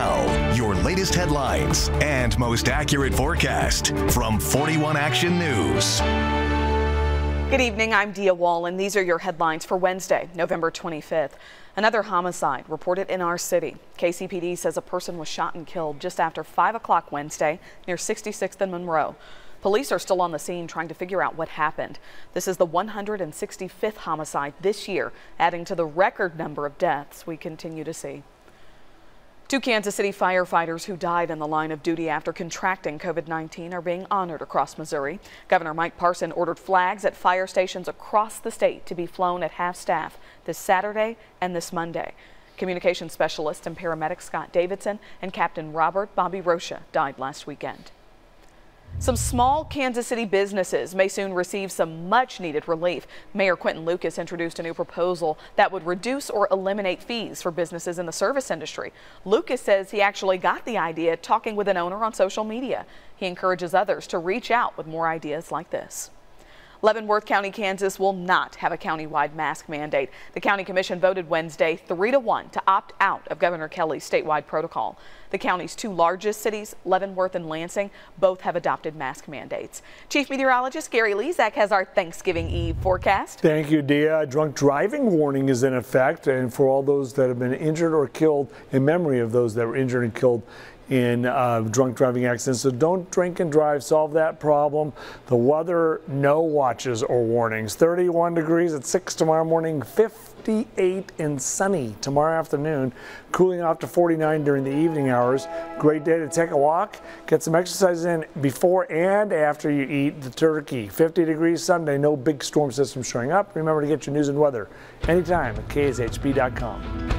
Now, your latest headlines and most accurate forecast from 41 Action News. Good evening, I'm Dia Wall, and these are your headlines for Wednesday, November 25th. Another homicide reported in our city. KCPD says a person was shot and killed just after 5 o'clock Wednesday near 66th and Monroe. Police are still on the scene trying to figure out what happened. This is the 165th homicide this year, adding to the record number of deaths we continue to see. Two Kansas City firefighters who died in the line of duty after contracting COVID-19 are being honored across Missouri. Governor Mike Parson ordered flags at fire stations across the state to be flown at half staff this Saturday and this Monday. Communications specialist and paramedic Scott Davidson and Captain Robert Bobby Rocha died last weekend. Some small Kansas City businesses may soon receive some much needed relief. Mayor Quinton Lucas introduced a new proposal that would reduce or eliminate fees for businesses in the service industry. Lucas says he actually got the idea talking with an owner on social media. He encourages others to reach out with more ideas like this. Leavenworth County, Kansas will not have a county-wide mask mandate. The county commission voted Wednesday 3 to 1 to opt out of Governor Kelly's statewide protocol. The county's two largest cities, Leavenworth and Lansing, both have adopted mask mandates. Chief Meteorologist Gary Lezak has our Thanksgiving Eve forecast. Thank you, Dia. A drunk driving warning is in effect, and for all those that have been injured or killed, in memory of those that were injured and killed in uh, drunk driving accidents. So don't drink and drive. Solve that problem. The weather, no watches or warnings. 31 degrees at 6 tomorrow morning, 58 and sunny tomorrow afternoon, cooling off to 49 during the evening hours. Great day to take a walk, get some exercise in before and after you eat the turkey. 50 degrees Sunday, no big storm system showing up. Remember to get your news and weather anytime at kshb.com.